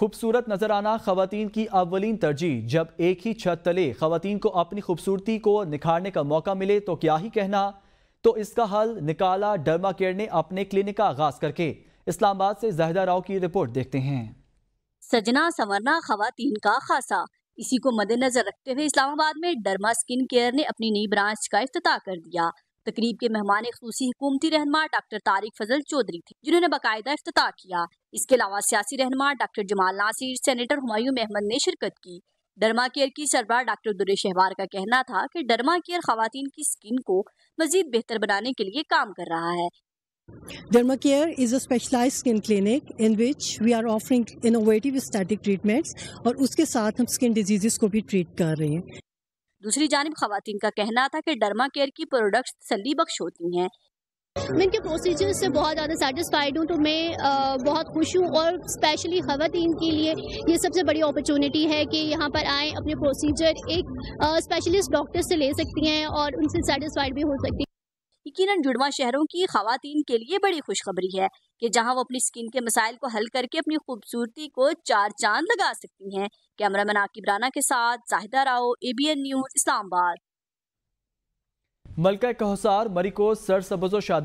खूबसूरत नज़र आना खातन की अवलिन तरजीह। जब एक ही छत तले खातन को अपनी खूबसूरती को निखारने का मौका मिले तो क्या ही कहना? तो इसका हल निकाला डर्मा केयर ने अपने क्लिनिक का आगाज़ करके। इस्लामाबाद से जहदा राव की रिपोर्ट देखते हैं। सजना संवरना खातन का खासा। इसी को मद्देनजर रखते हुए इस्लामाबाद में डर्मा स्किन केयर ने अपनी नई ब्रांच का अफ्ताह कर दिया। तकरीब के मेहमान खसूसी हुकूमती रहनमा डॉक्टर तारिक फजल चौधरी थे, जिन्होंने बाकायदा अफ्ताह किया। इसके अलावा सियासी रहनमा डॉक्टर जमाल नासिर, सेनेटर हुमायूं अहमद ने शिरकत की। डरमा केयर की सरबराह डॉक्टर दुरे शहवार का कहना था कि डरमा केयर खातन की स्किन को मजीद बेहतर बनाने के लिए काम कर रहा है। Dermacare is a specialized skin clinic in which we are offering innovative aesthetic treatments और उसके साथ हम skin diseases को भी treat कर रहे हैं। दूसरी जानब खातन का कहना था की डरमा केयर की प्रोडक्ट तसली बख्श होती है। मैं इनके प्रोसीजर से बहुत ज़्यादा सेटिस्फाइड हूँ तो मैं आ, बहुत खुश हूँ और स्पेशली खातन के लिए ये सबसे बड़ी अपॉर्चुनिटी है कि यहाँ पर आएँ अपने प्रोसीजर एक स्पेशलिस्ट डॉक्टर से ले सकती हैं और उनसे सेटिस्फाइड भी हो सकती हैं। यकीन जुड़वा शहरों की खातन के लिए बड़ी खुशखबरी है कि जहाँ वो अपनी स्किन के मसाइल को हल करके अपनी खूबसूरती को चार चाँद लगा सकती हैं। कैमरा मैन आकिब राना के साथ जाहिदा राव एबीएन न्यूज़ इस्लामाबाद। मलका कहसार मरी को सर सबजो शादी।